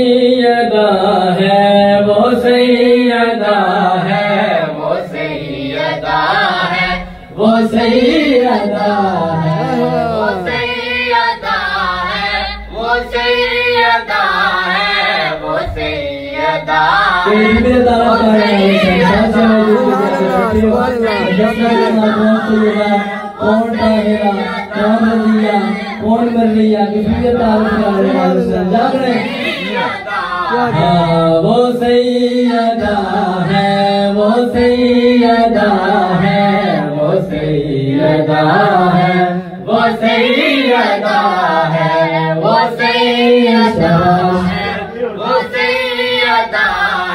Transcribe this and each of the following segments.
سیدہ ہے وہ سیدہ ہے۔ وہ سیدہ ہے۔ وہ سیدہ ہے۔ وہ سیدہ ہے۔ وہ سیدہ ہے۔ وہ سیدہ کون کون رضیہ کون مرضیہ کسی کے تعلق کر رہے ہیں جاگ رہے ہیں۔ ہاں، وہ سیدہ ہے، وہ سیدہ ہے، وہ سیدہ ہے۔ وہ سیدہ ہے، وہ سیدہ ہے۔ وہ سیدہ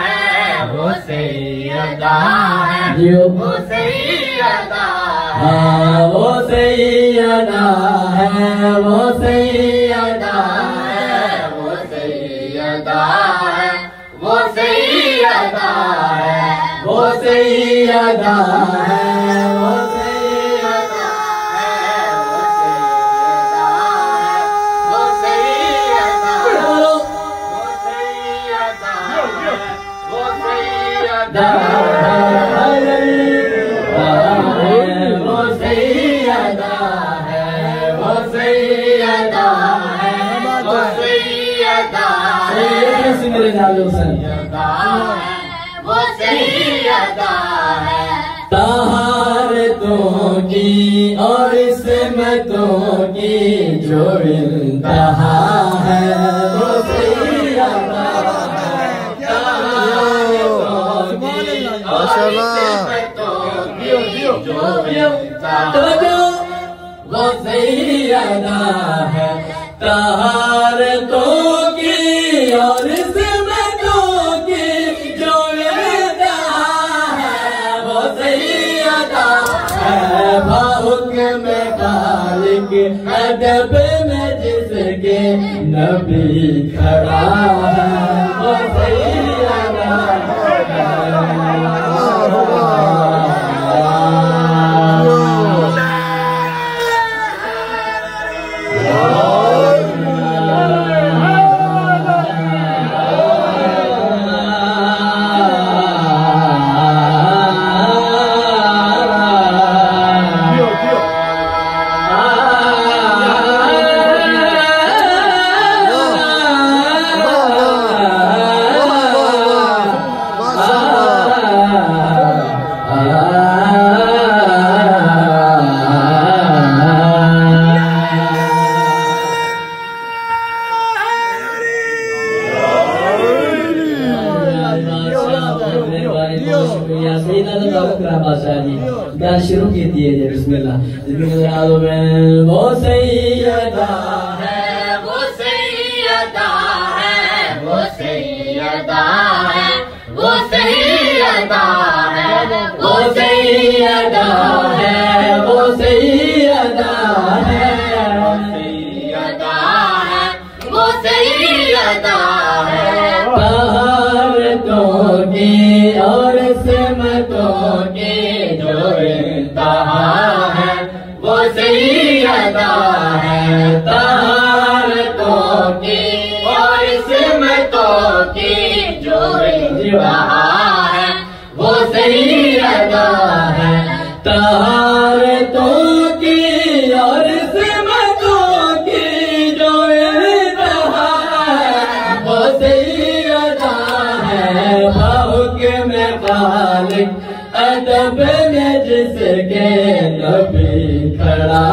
ہے، وہ سیدہ ہے۔ وہ سیدہ ہاں وہ سیدہ ہے وہ سیدہ ہے وہ سیدہ ہے وہ سیدہ ہے وہ سیدہ ہے طہارتوں کی اور اسمتوں کی جو انتہا ہے، وہ سیدہ ہے۔ طہارتوں کی اور کی جو وہ ہے۔ ہے خالق ادب میں جس کے نبی کھڑا ہے۔ میں وہ سیدہ ہے۔ وہ سیدہ ہے۔ وہ سیدہ ہے۔ وہ سیدہ ہے۔ وہ سیدہ ہے۔ وہ سیدہ ہے۔ وہ سیدہ ہے۔ وہ سیدہ ہے۔ طہارتوں کی اور سمتوں کی جو وہ سیدہ ہے کی اور سمتوں کی جو انتہا ہے وہ سیدہ ہے خالق ادب میں جس کے نبی کھڑا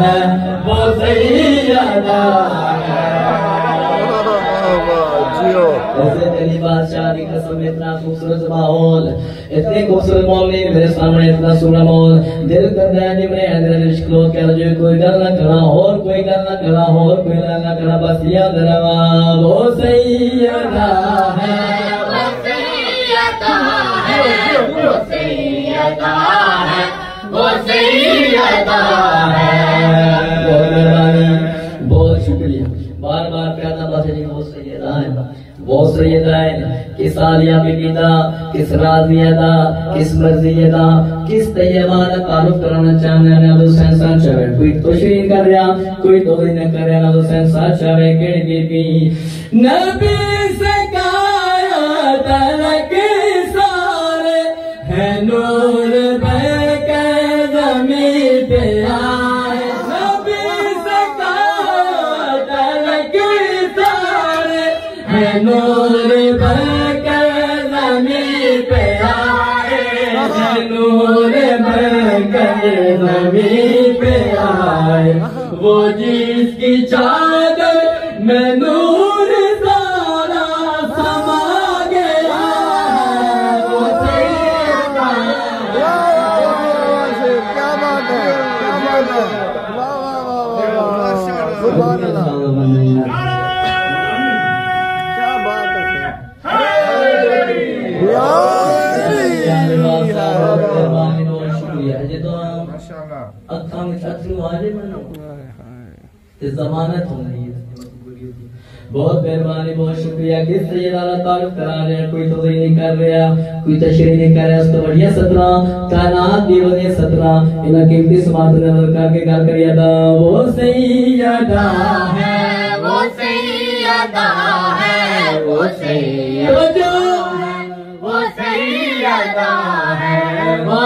ہے وہ سیدہ ہے۔ ایسے تیری بادشاہ کی قسم اتنا خوبصورت ماحول اتنے خوبصورت ماحول نہیں میرے سامنے، اتنا سونا ماحول۔ دل کرتا ہے جب میں حضرت عشق لو کہہ جو کوئی گل نہ کرا، اور کوئی گل نہ کرا، اور کوئی گل نہ کرا، بس یاد رہا وہ سیدہ ہے۔ وہ سیدہ ہے۔ وہ سیدہ ہے۔ وہ سیدہ ہے۔ بار بار کہنا بس جی وہ سیدہ ہے وہ سیدہ ہے کس عالیہ بی دا کس راضیہ دا کس مرضیہ دا کس طیبہ دا تعارف کرانا چاہنے ہیں نبی حسین ساتھ چاہے۔ کوئی تشریح کر رہا، کوئی دو دن کر رہا نبی حسین ساتھ چاہے کیڑی بی بی نبی سکایا تلک سارے ہے نور۔ ہے نور بے کے زمین پہ آئے ہے نور بے کے زمین پہ آئے وہ جس کی چادر میں نور سارا سما گیا ہے وہ سیدہ کیا بات ہے کیا بات ہے واہ واہ واہ واہ سبحان اللہ ضمانت ہوندی بہت مہربانی بہت شکریہ کس سے یہ اللہ تعارف کرا رہے ہیں کوئی توضیح نہیں کر رہا کوئی تشریح نہیں کر رہا اس تو بڑھیا سترہ کائنات دی ودی سترہ انہاں قیمتی سماعت نظر کر کے گل کریے دا وہ سیدہ ہے وہ سیدہ ہے وہ سیدہ وہ سیدہ ہے وہ سیدہ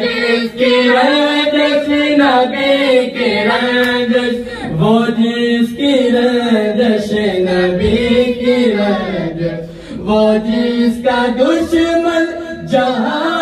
جس کی رنجش نبی کی رنجش وہ جس کی رنجش نبی کی رنجش وہ جس کا دشمن جہاں